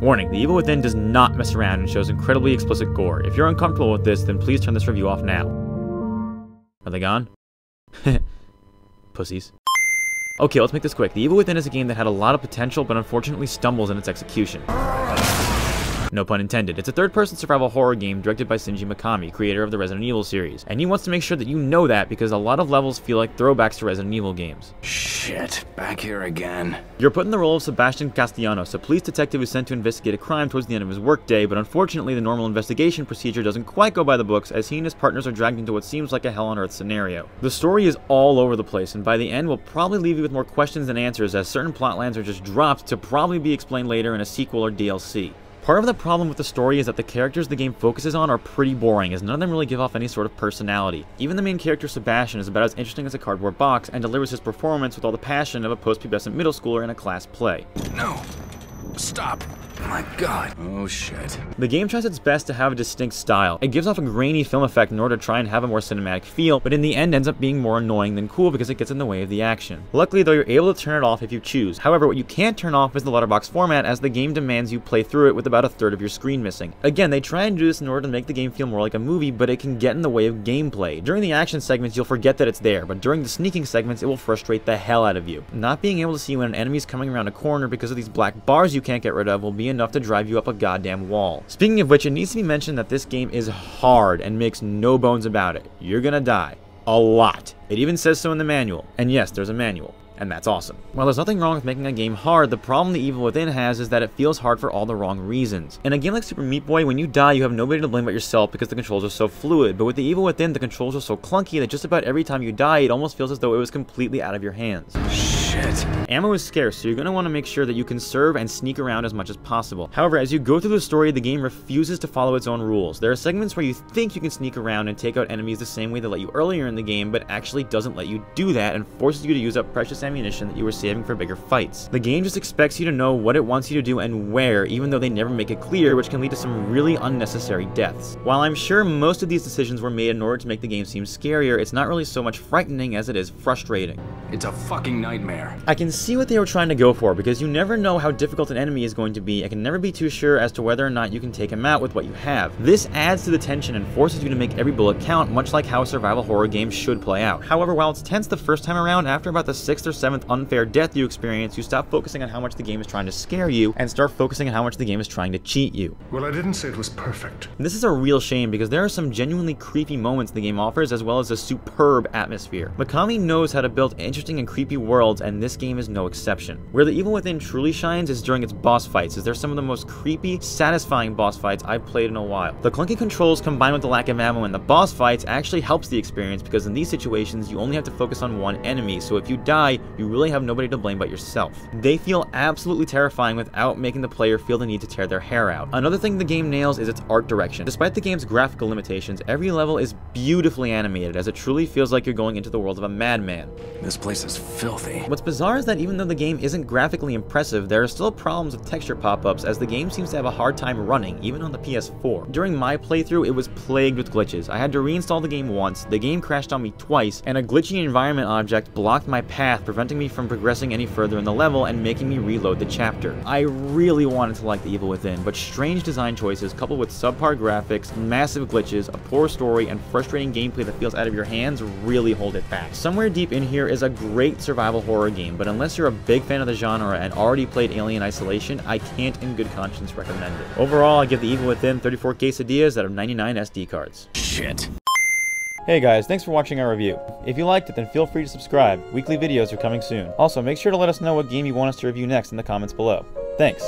Warning, The Evil Within does not mess around and shows incredibly explicit gore. If you're uncomfortable with this, then please turn this review off now. Are they gone? Pussies. Okay, let's make this quick. The Evil Within is a game that had a lot of potential, but unfortunately stumbles in its execution. No pun intended. It's a third-person survival horror game directed by Shinji Mikami, creator of the Resident Evil series. And he wants to make sure that you know that because a lot of levels feel like throwbacks to Resident Evil games. Shit, back here again. You're put in the role of Sebastian Castellanos, a police detective who's sent to investigate a crime towards the end of his workday, but unfortunately the normal investigation procedure doesn't quite go by the books as he and his partners are dragged into what seems like a hell on earth scenario. The story is all over the place, and by the end will probably leave you with more questions than answers as certain plot lines are just dropped to probably be explained later in a sequel or DLC. Part of the problem with the story is that the characters the game focuses on are pretty boring, as none of them really give off any sort of personality. Even the main character Sebastian is about as interesting as a cardboard box, and delivers his performance with all the passion of a post-pubescent middle schooler in a class play. No. Stop. Oh my god. Oh shit. The game tries its best to have a distinct style. It gives off a grainy film effect in order to try and have a more cinematic feel, but in the end ends up being more annoying than cool because it gets in the way of the action. Luckily though, you're able to turn it off if you choose. However, what you can't turn off is the letterbox format as the game demands you play through it with about a third of your screen missing. Again, they try and do this in order to make the game feel more like a movie, but it can get in the way of gameplay. During the action segments, you'll forget that it's there, but during the sneaking segments, it will frustrate the hell out of you. Not being able to see when an enemy's coming around a corner because of these black bars you can't get rid of will be enough to drive you up a goddamn wall. Speaking of which, it needs to be mentioned that this game is hard and makes no bones about it. You're gonna die. A lot. It even says so in the manual. And yes, there's a manual and that's awesome. While there's nothing wrong with making a game hard, the problem The Evil Within has is that it feels hard for all the wrong reasons. In a game like Super Meat Boy, when you die, you have nobody to blame but yourself because the controls are so fluid, but with The Evil Within, the controls are so clunky that just about every time you die, it almost feels as though it was completely out of your hands. Shit. Ammo is scarce, so you're going to want to make sure that you conserve and sneak around as much as possible. However, as you go through the story, the game refuses to follow its own rules. There are segments where you think you can sneak around and take out enemies the same way they let you earlier in the game, but actually doesn't let you do that and forces you to use up precious ammunition that you were saving for bigger fights. The game just expects you to know what it wants you to do and where, even though they never make it clear, which can lead to some really unnecessary deaths. While I'm sure most of these decisions were made in order to make the game seem scarier, it's not really so much frightening as it is frustrating. It's a fucking nightmare. I can see what they were trying to go for, because you never know how difficult an enemy is going to be and can never be too sure as to whether or not you can take him out with what you have. This adds to the tension and forces you to make every bullet count, much like how a survival horror game should play out. However, while it's tense the first time around, after about the 6th or 7th unfair death you experience, you stop focusing on how much the game is trying to scare you and start focusing on how much the game is trying to cheat you. Well, I didn't say it was perfect. This is a real shame because there are some genuinely creepy moments the game offers as well as a superb atmosphere. Mikami knows how to build interesting and creepy worlds and this game is no exception. Where the Evil Within truly shines is during its boss fights as they're some of the most creepy, satisfying boss fights I've played in a while. The clunky controls combined with the lack of ammo in the boss fights actually helps the experience because in these situations you only have to focus on one enemy so if you die you really have nobody to blame but yourself. They feel absolutely terrifying without making the player feel the need to tear their hair out. Another thing the game nails is its art direction. Despite the game's graphical limitations, every level is beautifully animated as it truly feels like you're going into the world of a madman. This place is filthy. What's bizarre is that even though the game isn't graphically impressive, there are still problems with texture pop-ups as the game seems to have a hard time running, even on the PS4. During my playthrough, it was plagued with glitches. I had to reinstall the game once, the game crashed on me twice, and a glitchy environment object blocked my path, preventing me from progressing any further in the level and making me reload the chapter. I really wanted to like The Evil Within, but strange design choices coupled with subpar graphics, massive glitches, a poor story, and frustrating gameplay that feels out of your hands really hold it back. Somewhere deep in here is a great survival horror game, but unless you're a big fan of the genre and already played Alien Isolation, I can't in good conscience recommend it. Overall, I give The Evil Within 34 quesadillas out of 99 SD cards. Shit. Hey guys, thanks for watching our review. If you liked it, then feel free to subscribe. Weekly videos are coming soon. Also, make sure to let us know what game you want us to review next in the comments below. Thanks.